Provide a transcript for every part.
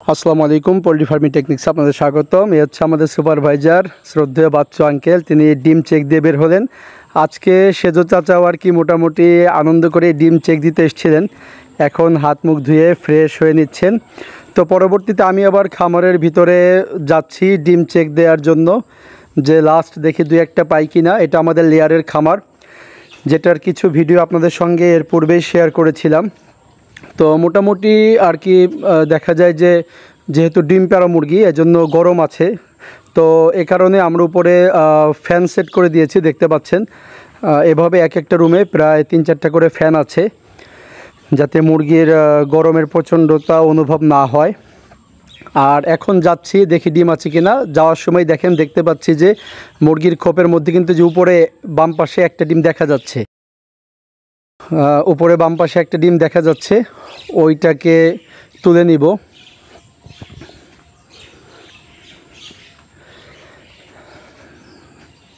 আসসালামু আলাইকুম, poultry farming techniques আপনাদের স্বাগতম। এ হচ্ছে আমাদের সুপারভাইজার শ্রদ্ধেয় বাচ্চু আঙ্কেল, তিনি ডিম চেক দিয়ে বের হলেন। আজকে সেজো চাচাও আর কি মোটামুটি আনন্দ করে ডিম চেক দিতে এসেছিলেন। এখন হাত মুখ ধুয়ে ফ্রেশ হয়ে নিচ্ছেন। তো পরবর্তীতে আমি আবার খামারের ভিতরে যাচ্ছি ডিম চেক দেওয়ার জন্য। যে লাস্ট দেখি দুই একটা পাই কিনা, এটা আমাদের লেয়ারের খামার। যেটার কিছু ভিডিও আপনাদের সঙ্গে এর পূর্বেই শেয়ার করেছিলাম। তো মোটামুটি আর কি দেখা যায় যে যেহেতু ডিম প্যারা মুরগি, এজন্য গরম আছে। তো এ কারণে আমরা উপরে ফ্যান সেট করে দিয়েছি, দেখতে পাচ্ছেন। এভাবে এক একটা রুমে প্রায় তিন চারটা করে ফ্যান আছে, যাতে মুরগির গরমের প্রচণ্ডতা অনুভব না হয়। আর এখন যাচ্ছি, দেখি ডিম আছে কিনা। যাওয়ার সময় দেখেন, দেখতে পাচ্ছি যে মুরগির খোপের মধ্যে কিন্তু যে উপরে বাম পাশে একটা ডিম দেখা যাচ্ছে। উপরে বাম পাশে একটা ডিম দেখা যাচ্ছে। ওইটাকে তুলে নিব।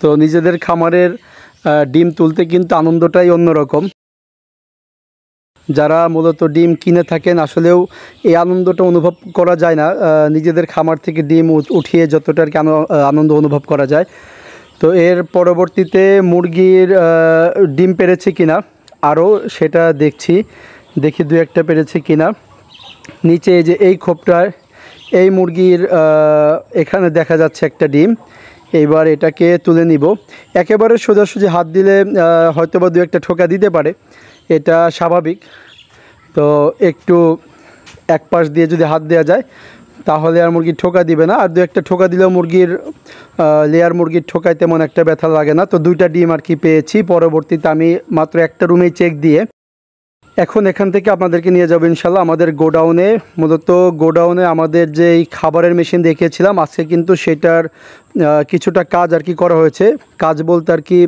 তো নিজেদের খামারের ডিম তুলতে কিন্তু আনন্দটাই অন্যরকম। যারা মূলত ডিম কিনে থাকেন, আসলেও এই আনন্দটা অনুভব করা যায় না। নিজেদের খামার থেকে ডিম উঠ- উঠিয়ে যতটা আর কি আনো- আনন্দ অনুভব করা যায়। তো এর পরবর্তীতে মুরগির ডিম পেরেছে কিনা? আরও সেটা দেখছি, দেখি দু একটা পেরেছে কিনা। নিচে যে এই খোপটায় এই মুরগির এখানে দেখা যাচ্ছে একটা ডিম। এইবার এটাকে তুলে নিব। একেবারে সোজাসুজি হাত দিলে হয়তো বা দু একটা ঠোকা দিতে পারে। এটা স্বাভাবিক। তো একটু এক পাশ দিয়ে যদি হাত দেওয়া যায় তাহলে আর মুরগির ঠোকা দিবে না। আর দু একটা ঠোকা দিলেও মুরগির লেয়ার মুরগির ঠোকায় তেমন একটা ব্যথা লাগে না। তো দুইটা ডিম আর কি পেয়েছি। পরবর্তীতে আমি মাত্র একটা রুমেই চেক দিয়ে এখন এখান থেকে আপনাদেরকে নিয়ে যাব ইনশাল্লাহ আমাদের গোডাউনে। মূলত গোডাউনে আমাদের যে এই খাবারের মেশিন দেখিয়েছিলাম, আজকে কিন্তু সেটার কিছুটা কাজ আর কি করা হয়েছে। কাজ বলতে আর কি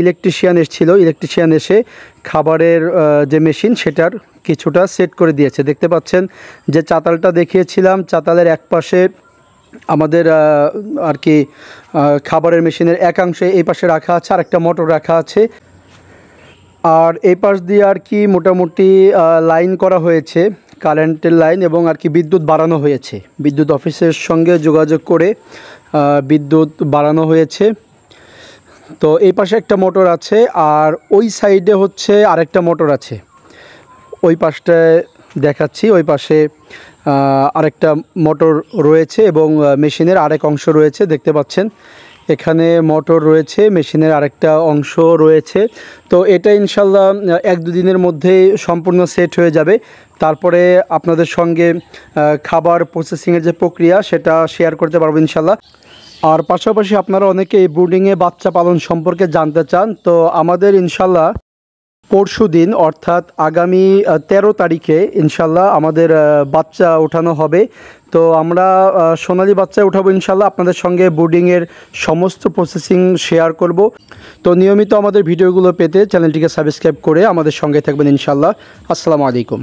ইলেকট্রিশিয়ান এসেছিল ইলেকট্রিশিয়ান এসে খাবারের যে মেশিন সেটার কিছুটা সেট করে দিয়েছে। দেখতে পাচ্ছেন যে চাতালটা দেখিয়েছিলাম, চাতালের এক পাশে আমাদের আর কি খাবারের মেশিনের একাংশে এই পাশে রাখা আছে আর একটা মোটর রাখা আছে। আর এই পাশ দিয়ে আর কি মোটামুটি লাইন করা হয়েছে কারেন্টের লাইন এবং আর কি বিদ্যুৎ বাড়ানো হয়েছে। বিদ্যুৎ অফিসের সঙ্গে যোগাযোগ করে বিদ্যুৎ বাড়ানো হয়েছে। তো এই পাশে একটা মোটর আছে, আর ওই সাইডে হচ্ছে আরেকটা মোটর আছে। ওই পাশটায় দেখাচ্ছি, ওই পাশে আরেকটা মোটর রয়েছে এবং মেশিনের আরেক অংশ রয়েছে, দেখতে পাচ্ছেন। এখানে মোটর রয়েছে, মেশিনের আরেকটা অংশ রয়েছে। তো এটা ইনশাল্লাহ এক দুদিনের মধ্যেই সম্পূর্ণ সেট হয়ে যাবে। তারপরে আপনাদের সঙ্গে খাবার প্রসেসিংয়ের যে প্রক্রিয়া, সেটা শেয়ার করতে পারব ইনশাল্লাহ। আর পাশাপাশি আপনারা অনেকে এই ব্রুডিংয়ে বাচ্চা পালন সম্পর্কে জানতে চান, তো আমাদের ইনশাল্লাহ পরশু দিন, অর্থাৎ আগামী তেরো তারিখে ইনশাল্লাহ আমাদের বাচ্চা ওঠানো হবে। তো আমরা সোনালি বাচ্চা উঠাবো ইনশাল্লাহ। আপনাদের সঙ্গে বোর্ডিংয়ের সমস্ত প্রসেসিং শেয়ার করব। তো নিয়মিত আমাদের ভিডিওগুলো পেতে চ্যানেলটিকে সাবস্ক্রাইব করে আমাদের সঙ্গে থাকবেন ইনশাল্লাহ। আসসালামু আলাইকুম।